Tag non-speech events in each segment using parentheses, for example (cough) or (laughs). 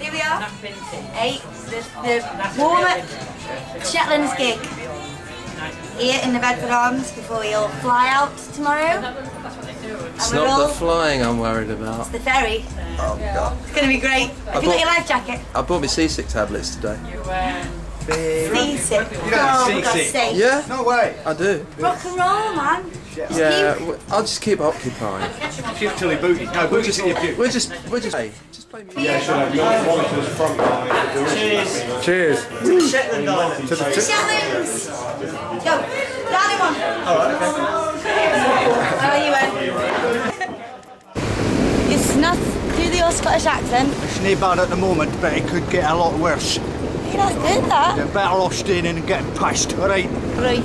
Here we are. Eight. The, the warm up Shetlands gig. Here in the Bedford Arms before you'll fly out tomorrow. It's not the flying I'm worried about. It's the ferry. Oh god. It's going to be great. Have you got your life jacket? I bought my seasick tablets today. Seasick. You don't have Oh, for seasick. Yeah, No way. I do. Rock and roll, man. Yeah, w- I'll just keep occupied. Keep till he booty. No, booty's in your puke. We're just, we're just, hey, just play music. Cheers. Shetlands. Go. Down in one. How are you, Ed? You snuff through the old Scottish accent. It's not bad at the moment, but it could get a lot worse. You're not doing that. You're better off staying in and getting pissed, alright? Right.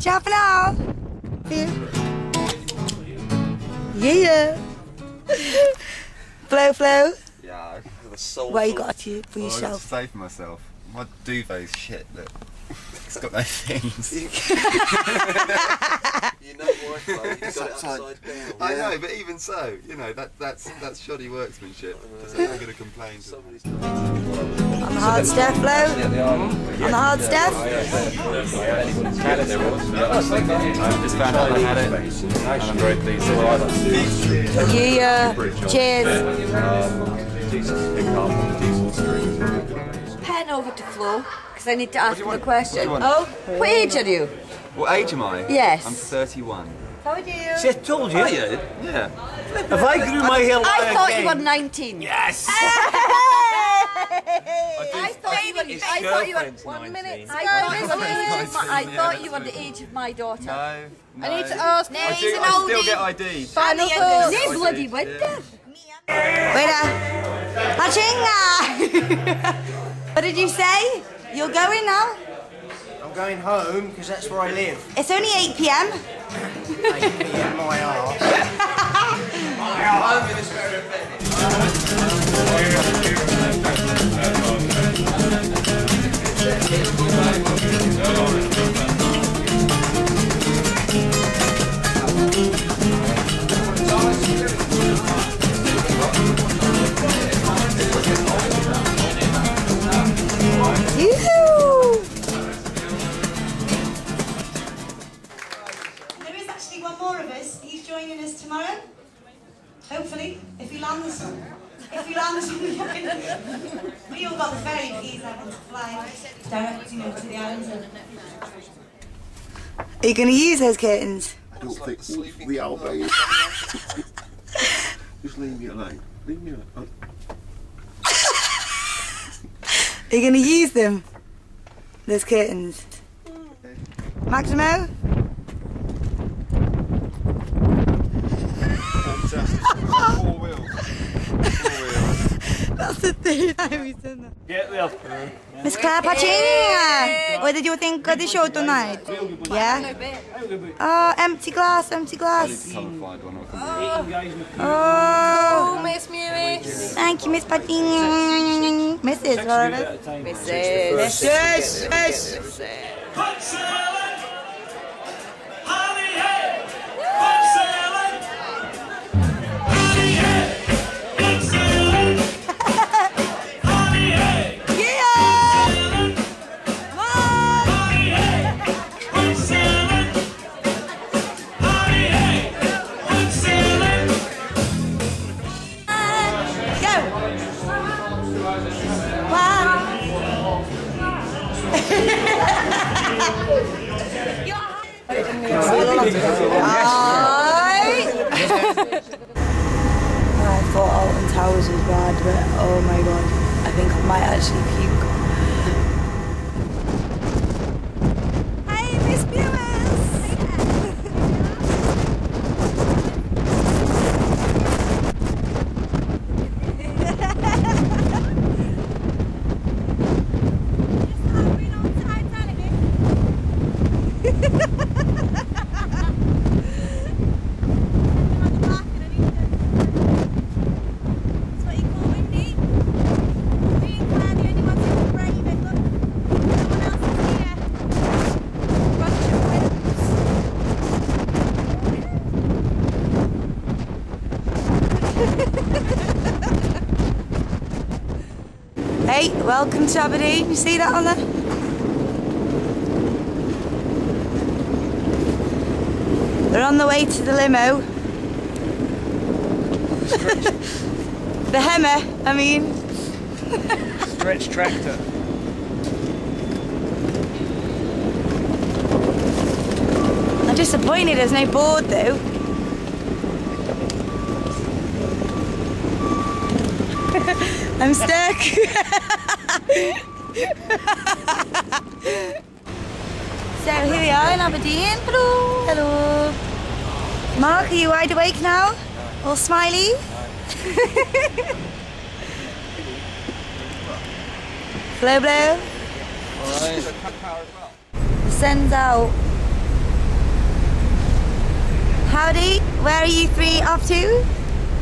Ciao for now. Yeah. Flow, flow. Yeah, the soul. What you got to for Well, I got to yourself? myself, my duvet's shit. Look, (laughs) it's got no (laughs) fins. (laughs) You know why, Flo? You got it upside- upside down. I know, but even so, you know that that's that's shoddy workmanship. So I'm going to complain. To Somebody's On the hard stuff, flow. On the hard stuff. Just found out I had it. I'm very pleased. Yeah. Uh, cheers. Um, pen over to Flo because I need to ask him a question. want? Oh, what age are you? what age am I? Yes. I'm 31. How are you? See, I told you. Oh yeah, yeah. If I grew my hair I (laughs) thought you were 19. Yes. I thought you were. I thought you were. One minute. I thought you were the age of my, I thought you were the age of my daughter. No, no. I need to ask. I, do, I still get ID. Final thoughts. They bloody winter. Waiter. Uh, Pachinga. (laughs) what did you say? You're going now? I'm going home because that's where I live. It's only 8 p.m. Yeah, my arse. (laughs) Yoo-hoo. Joining us tomorrow. Hopefully, if he lands. If he lands, (laughs) we all got the ferry, but he's having to fly direct, you know, to the islands. Are you going to use those curtains? I don't think we are, babe. (laughs) Just leave me alone. Leave me alone. Are you going to use them? Those curtains. Maximo? Fantastic. Four wheels. Four wheels. That's the third time he's done that. Get there. Miss Claire Pacini! What did you think of the show tonight? Yeah? Oh, empty glass, empty glass. Come and find one. I'll come Oh, Miss Mary. thank you, Miss Pacini. Mrs. whatever. Mrs. Yes, yes. Think I might actually puke. Hey, Miss Viewers! Hey, welcome to Aberdeen. You see that on there? They're on the way to the limo. (laughs) the Hammer, I mean. Stretch tractor. I'm disappointed there's no board though. I'm stuck. (laughs) so here we are in Aberdeen. Hello. Hello. Marc, are you wide awake now? All smiley? (laughs) blow blow. Sun's out. Howdy, where are you three off to?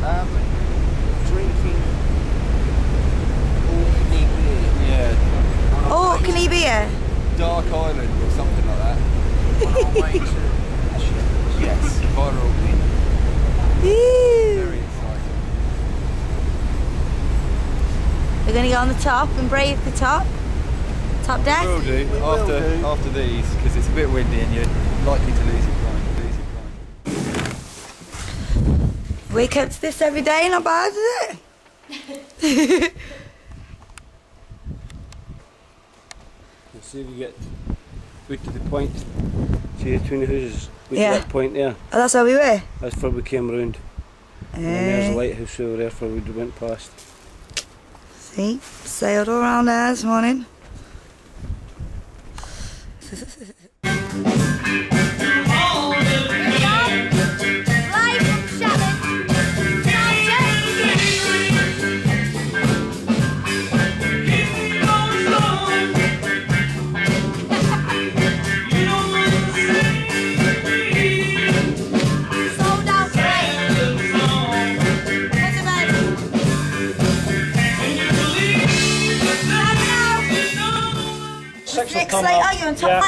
Um, Yeah, Oh, can he be here? Dark Island or something like that. On our way to Shetland. Yes, via Orkney. Woo. Very exciting. We're gonna go on the top and brave the top. Top deck. We will do after will do. after these because it's a bit windy and you're likely to lose your blind. Lose your blind. Wake up to this every day, not bad, is it? (laughs) See if you get out to the point. See between the houses. Out Yeah. to that point there. Oh, that's where we were. That's where we came round. And then there's Eh, a lighthouse over there where we went past. see, sailed all around there this morning. (laughs)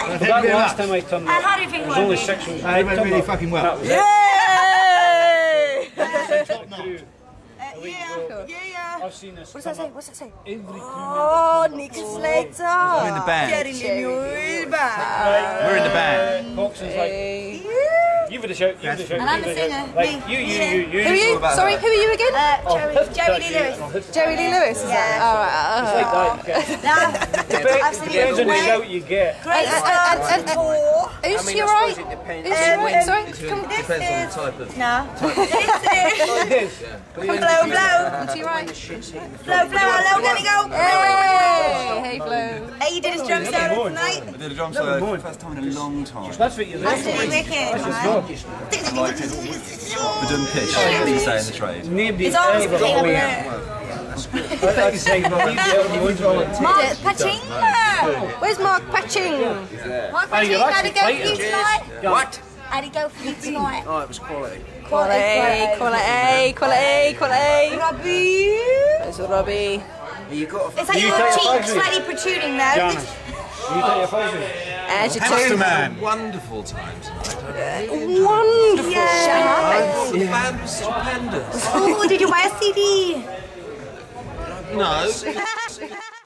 right? that last time I turned And up. how do you think it only six was I went really fucking well. That was it. Yay! Crew. yeah, yeah. I've seen this. What's that say? What's that say? Every Oh, Nick Slater. We're in the band. Getting in your band. We're in the band. Coxon's like, give it a shout, give it a shout. And I'm the singer. Like, you, you, you, you. Who are you? Sorry, who are you again? Uh, I'll Jerry, hit Jerry that Lee. Lewis. I'll Jerry Lee Lewis, is Yeah. it? All right. It's like that. Okay. Nah, Depends, Absolutely. depends on the shout you get. great Uh, uh, start uh, to uh, tour. Who's I mean, you I right? suppose it depends. Who's you Um, right? Sorry. It Come, depends on the type of. No. Like (laughs) this. Blow, blow. to you right. Blow, blow, hello, there we go. Hey, hey, Flo. Hey, you did his drum solo tonight. I did a drum solo for the first time in a long time. That's what you're there Absolutely wicked. I liked it. The done pitch, as you say in the trade. Nobody It's always ever clean got up away. there. I'd say, well, you get on the ones Marc Patching. Where's Marc Patching? Marc you're Patching, how'd it go for you tonight? What? How'd it go for you tonight? Oh, it was quality. Quality, quality, quality, quality. Robbie. There's Robbie. You got It's like You your take cheek slightly protruding now. Janice, you take your photos. As you Master. Man. Wonderful time tonight. Wonderful. Oh, the band was stupendous. Oh, did you buy a CD? No. (laughs)